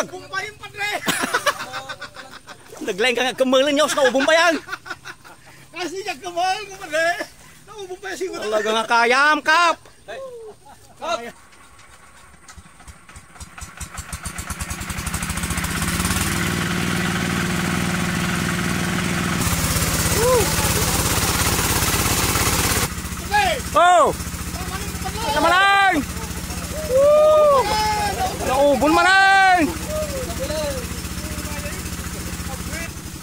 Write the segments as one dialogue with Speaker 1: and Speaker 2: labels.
Speaker 1: Dalag.
Speaker 2: Kumpayin padre.
Speaker 1: Naglain ka nga kemelin nyos na ubong bayang.
Speaker 2: Kasi niya kapal ko padre. Naubong pa si Wala.
Speaker 1: Talaga nga kayam kap. Oh. Sama lang. Woo. Naubon man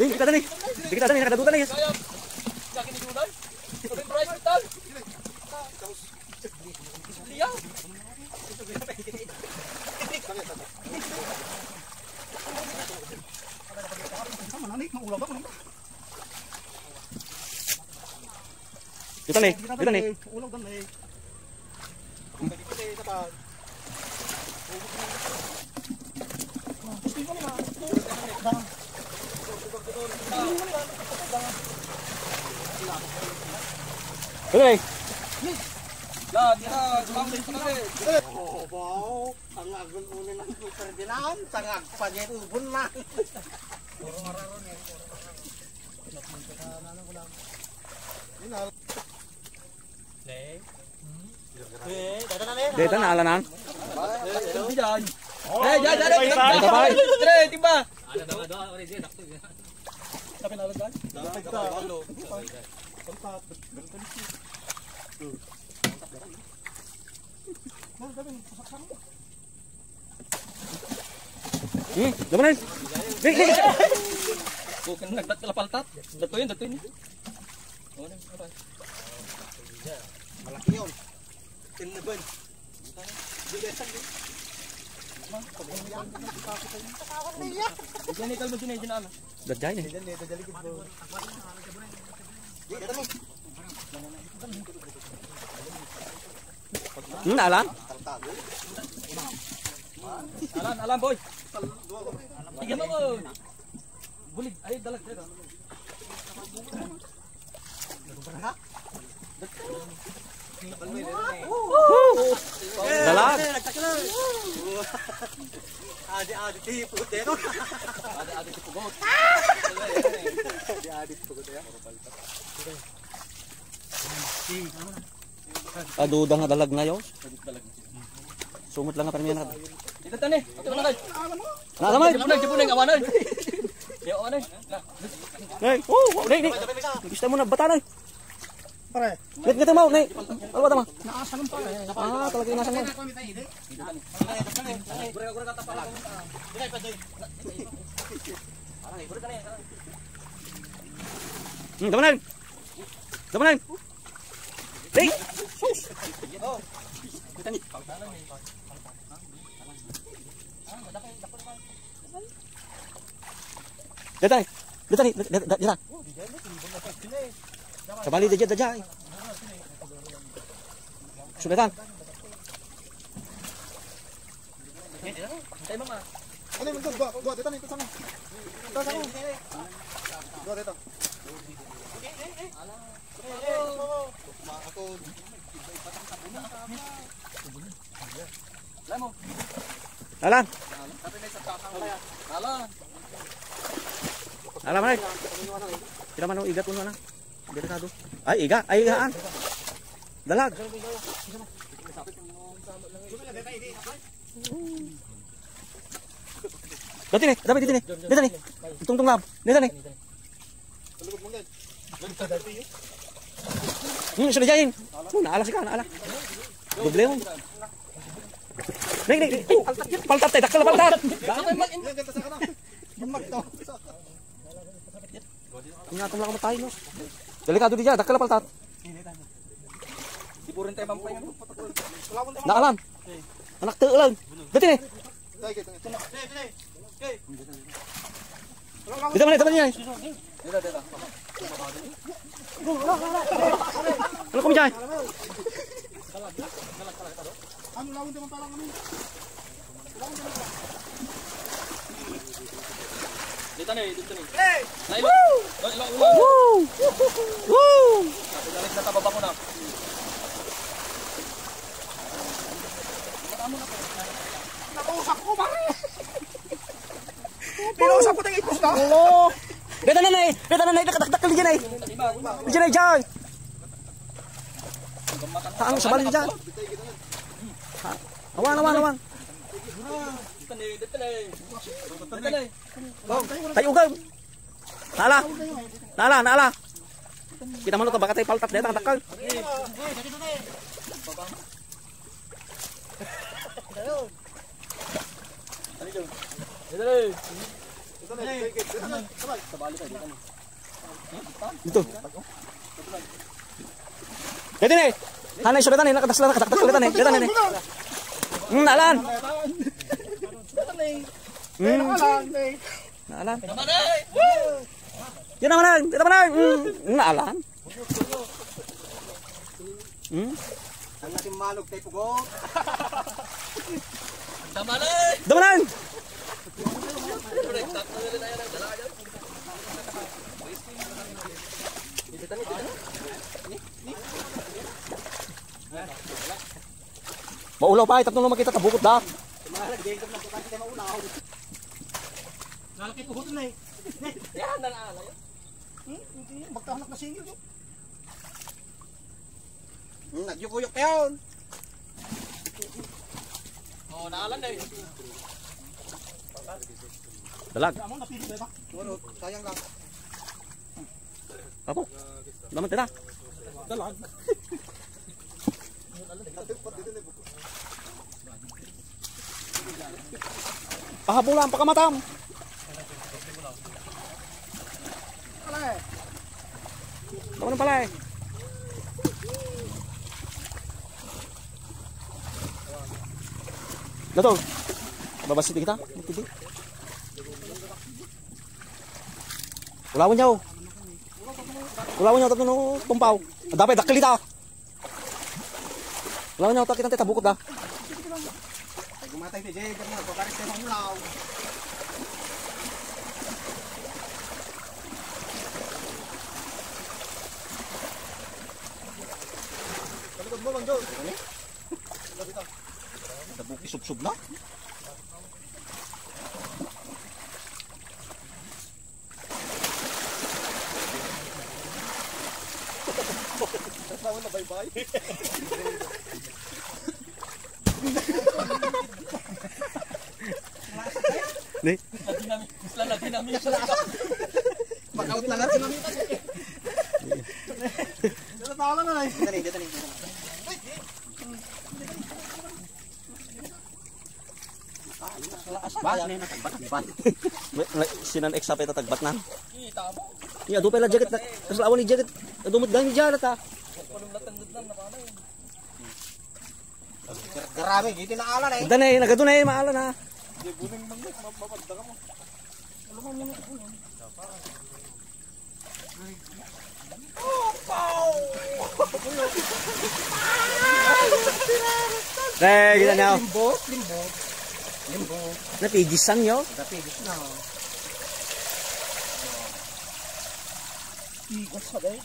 Speaker 1: Nih, kita tadi. nih. Kita tadi nih, ada dutan nih,
Speaker 3: guys. Yakin di? Kita price
Speaker 1: Kita nih, kita nih.
Speaker 2: Eh.
Speaker 1: Nih.
Speaker 3: Ya, Tina, sumambay sa kami.
Speaker 2: Oh, wow. Ang agon unin ng Ferdinand. Sangag pa niya ubon na.
Speaker 1: Dito na alanan.
Speaker 3: Di tempat berhenti tuh mantap dari
Speaker 1: nah tapi
Speaker 3: masak kamu
Speaker 1: Hmm, gimana? Dik, dik.
Speaker 3: Bukan
Speaker 2: nagdat lepal tat.
Speaker 3: Datuin, datuin. Mana apa? Ya, nih.
Speaker 1: Jangan nih. Hmm, Alan?
Speaker 3: Alan, Alan boy. Tiga mo. Bulig, ay dalag dito.
Speaker 1: Dalag.
Speaker 2: Adi adi
Speaker 3: tipu dito.
Speaker 2: Adi adi tipu got.
Speaker 1: Aduda nga dalag na.
Speaker 3: Dalag.
Speaker 1: Sumot lang nga pa niya.
Speaker 3: Ito, tani. Ito, na, kay.
Speaker 1: Nakamay.
Speaker 3: Japunan, japunan, awanan. Yo, awanan. Na,
Speaker 1: Nih, oh, nih, nih. Gusto mo na bata nih.
Speaker 2: Pare.
Speaker 1: Ngit ngit mau nih. Ano bata mo? Ah, talaga 응, 넘어는 넘어는 띵. Để tay, để tay, để để để tay. Cho bạn đi
Speaker 3: để chết để chết. Xuống để tay. Tay mà.
Speaker 2: Ano yung gua gua dito nito sana. Dito sana. Gua dito. Ako
Speaker 3: Alam mo.
Speaker 1: Alam.
Speaker 3: Alam.
Speaker 1: Alam na. Tira man igat uno na. Delikado. Ay, iga, ay igaan. Dalag. dari nih, dari sini. nih. sini. Tung Tungtung lab. Dati sini. Hmm, sudah jain. Hmm, oh, naala sih kan, naala. Doble mo. Nih, nih, nih. Paltat tayo, dakal paltat. Ingatan lang matay no. Delikado di dyan, dakal paltat.
Speaker 3: Siburin tayo bang payan.
Speaker 1: Nakalam. Anak teulang. Dati nih. Dati nih. Dito man, dito man yan.
Speaker 3: Dito, dito.
Speaker 1: Ano kami dyan?
Speaker 3: Dito na eh, dito na eh. Ulo.
Speaker 1: Woo! Woo!
Speaker 3: Na tababa ko na.
Speaker 2: Ko tayo ipos na.
Speaker 1: Dito na na eh. Dito na na eh. Nakadakdakal dyan eh. Dyan eh, dyan. Taang sa balik dyan. Awan, awan, awan. Tayo ugam. Nala. Nala, nala. Kita mo na baka tayo paltat dito.
Speaker 3: Dito na eh.
Speaker 1: Dito. Dito eh. Hanay siya dito na eh. Nakadasla na. Kadakdakal dito eh. Eh. Hmm, nalan. Hmm, nalan.
Speaker 3: Tama eh.
Speaker 1: Yan naman na. Dito naman na. Hmm, nalan. Hmm.
Speaker 2: Ang natin malog tayo pugo.
Speaker 3: Tama eh.
Speaker 1: Dito naman na. Maulaw pa, tatlong lang makita kabukot da.
Speaker 2: Lalaki pugo na eh.
Speaker 3: Yan na na.
Speaker 2: Magkahanak na singil yun. Hmm, Nagyukuyok na yun.
Speaker 3: Oh, naalan na eh.
Speaker 1: Dalag.
Speaker 2: Sayang lang.
Speaker 1: Ako. Naman tira. Pahabulan, pakamatam. Tama na pala eh. Dato. Babasit kita. Kulawan nyaw. Oh. Kulawan nyaw oh, tapi no tumpaw. Dapat dak kelita. Kulawan nyaw oh, kita nanti bukot dah.
Speaker 2: Gumatay ti jay kan mo pagkaris tayo ulaw. Talikod mo lang, Jo. Ano?
Speaker 1: sub na.
Speaker 2: Tawon na bye-bye.
Speaker 1: Ni.
Speaker 3: Mas lalaki namin yung salita.
Speaker 2: Mag-out na natin. Na eh. Dito na, na.
Speaker 1: Ba, tagbat. Sinan eksa pa ita tagbat na.
Speaker 3: Kita mo.
Speaker 1: Iya, do pala jacket na. Tapos lawan ni jacket. Dumot gang ni jacket ha.
Speaker 3: Kulong latandod lang na paano yun.
Speaker 2: Grabe, dito na ala na eh.
Speaker 1: Dan eh, nagado na eh, maala na. Eh, kita niyo.
Speaker 2: Limbot, limbot. Limbot.
Speaker 1: Napigisan niyo.
Speaker 2: Napigit na.
Speaker 3: Ikot sa day.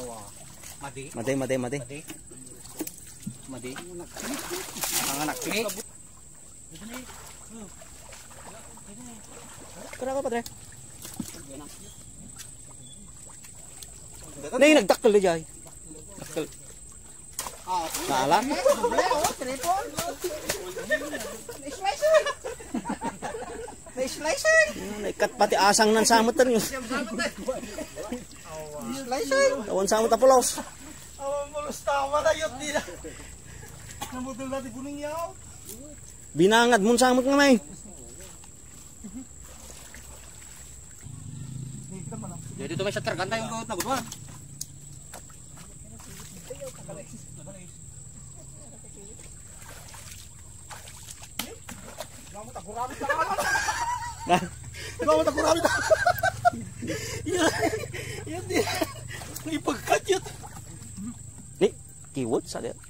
Speaker 2: Awa. Madi.
Speaker 1: Maday, maday, maday.
Speaker 2: Madi. मध्ये सांगा लागते
Speaker 1: Ini apa, Dre? Nay, kan? nagdakkel na dyan. Dakkel.
Speaker 2: Kaalam? May slicer!
Speaker 1: Pati asang ng samot na yun.
Speaker 2: Slicer!
Speaker 1: Tawan samot.
Speaker 2: Awan pulos tawa na.
Speaker 1: Binangat mun samot nga may.
Speaker 3: Jadi tuh bisa
Speaker 4: tergantai untuk nak berdua. Kamu tak. Kamu tak kurang
Speaker 1: tak. Iya, iya dia. Ini
Speaker 4: pekat ya. Nih, kiwut
Speaker 1: sahaja.
Speaker 4: Ya.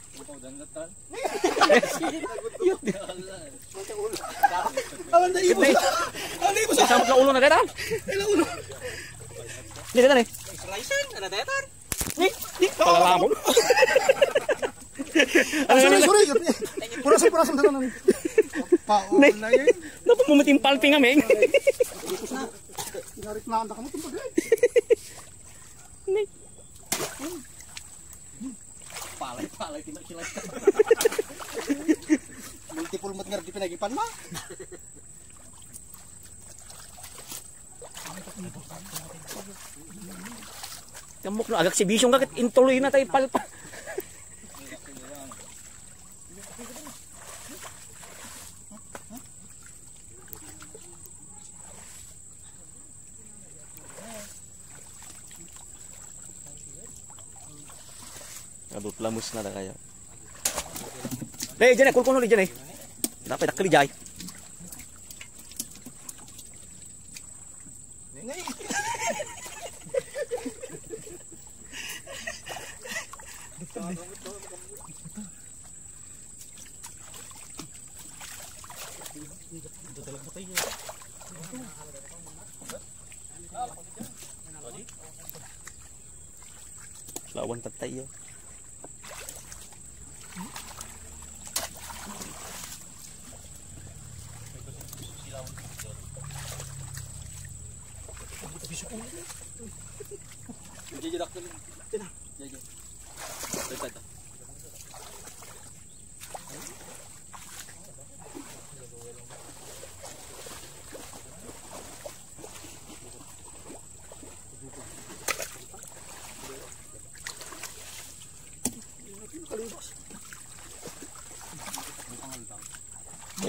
Speaker 4: Di. Awan na iyo. Ano iyo sa
Speaker 1: samot na ulo na deta.
Speaker 4: ilang ulo?
Speaker 1: Ni deta ni.
Speaker 4: Slicen, ano detan?
Speaker 1: Ni, ni palalamon. Ano
Speaker 4: Sorry,
Speaker 1: na
Speaker 4: sorry. Purasan, purasan na lang. Paon na yun.
Speaker 1: Dapat mumutimpal pingameng.
Speaker 4: Inarit na ang mo itong
Speaker 3: depan mah
Speaker 1: Tembok no agak sibisong kaget intuloy na tayo palpa. Abot lamus na na kayo. Dahil dyan eh, kulkuno dyan eh đã phải
Speaker 3: đặt cái đi dài. Lawan pantai
Speaker 1: ya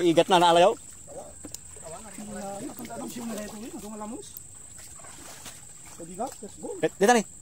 Speaker 1: Igat na naalayaw?
Speaker 4: Eh,
Speaker 1: Dito
Speaker 4: nih.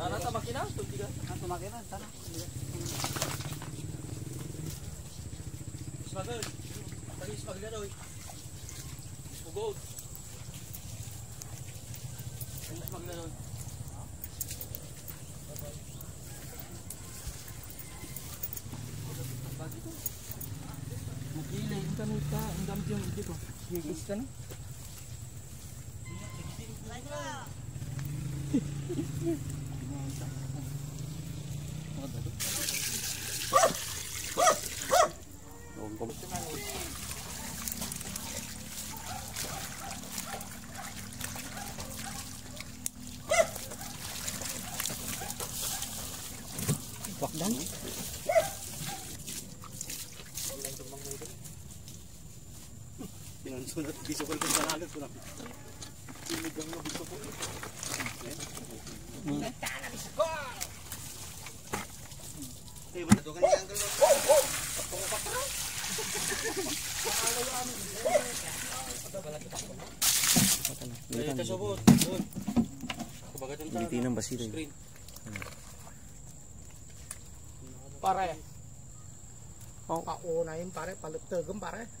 Speaker 3: Sana ta makina, tultiga.
Speaker 4: Ang tumakinan, tara.
Speaker 3: Smagol. Pagi smagol na doy. Ugod. Smagol na doy?
Speaker 4: Magkilay, ang kami ka, ang gamit yung hindi ko. Gigis ka na.
Speaker 1: Wakdan.
Speaker 3: biso ko yung panalo ko na. Eh, mana doon kanina ang galaw. Eh, kasubot. Doon. Kubagat yung
Speaker 1: Hindi ng basira. eh.
Speaker 3: screen.
Speaker 4: Pare. Oh. Paunahin pare, palutagam pare.